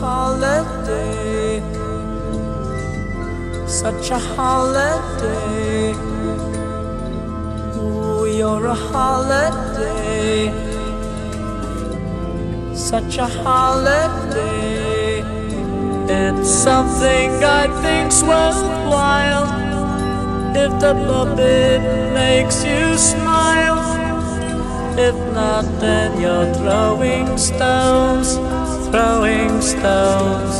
holiday, such a holiday. Ooh, you're a holiday, such a holiday. It's something I think's worthwhile if the puppet makes you smile. If not, then you're throwing stones, throwing stones,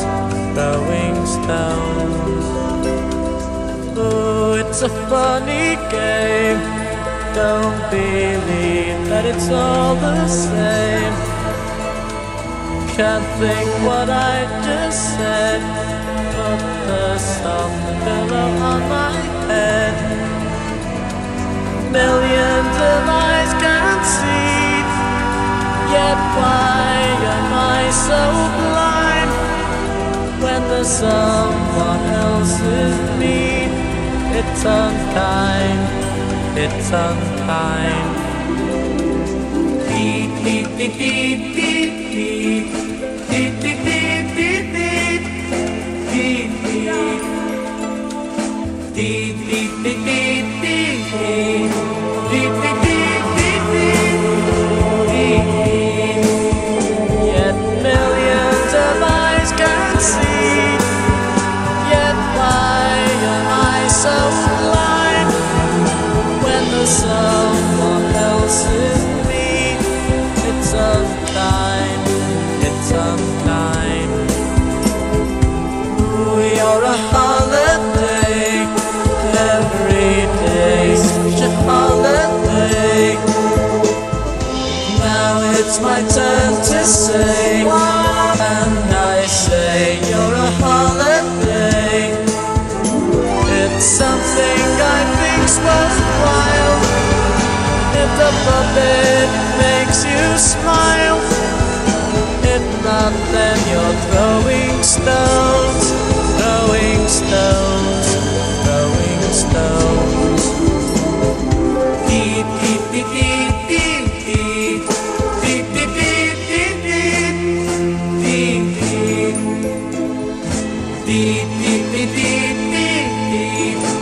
throwing stones. Oh, it's a funny game. Don't believe that it's all the same. Can't think what I just said. Put the soft pillow on my head. Millions of eyes can't see. Yet why am I so blind someone else's need. It's unkind, it's unkind. Beep, beep, beep, beep, beep, beep. Beep, beep, beep, beep, beep. Beep, beep. Beep, beep, beep. I so blind when there's someone else's me? It's unkind. It's unkind. Ooh, you're a holiday every day, such a holiday. Now it's my turn to say, something I think's worthwhile. If the puppet makes you smile, if not, then you're throwing stones, throwing stones, throwing stones. Deep, deep, deep, deep, deep, deep. Deep, deep, deep, deep, deep. Deep, deep, deep, deep, deep. deep, deep.